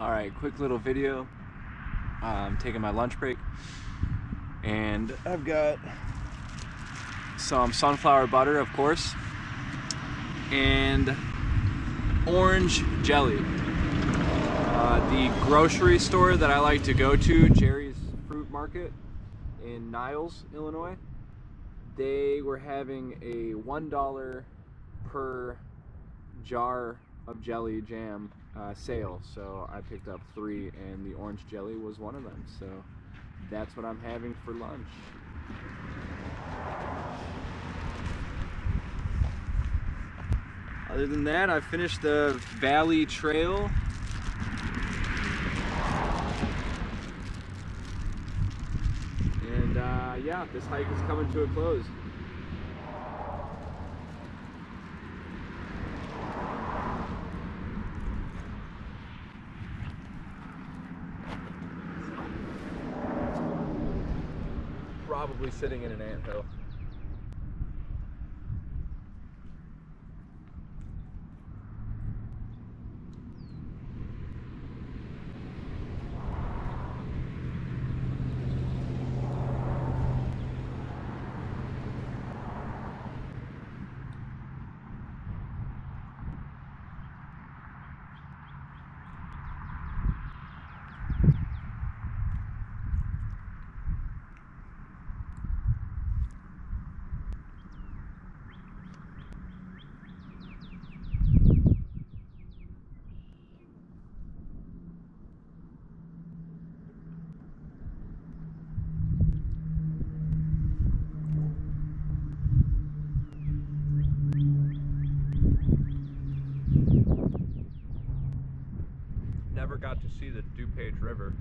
All right, quick little video. I'm taking my lunch break and I've got some sunflower butter, of course, and orange jelly. Uh, the grocery store that I like to go to, Jerry's Fruit Market in Niles, Illinois, they were having a $1 per jar of jelly jam uh, sale. So I picked up three, and the orange jelly was one of them. So that's what I'm having for lunch. Other than that, I finished the Valley Trail. And uh, yeah, this hike is coming to a close. Probably sitting in an anthill. Got to see the DuPage River.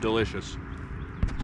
Delicious.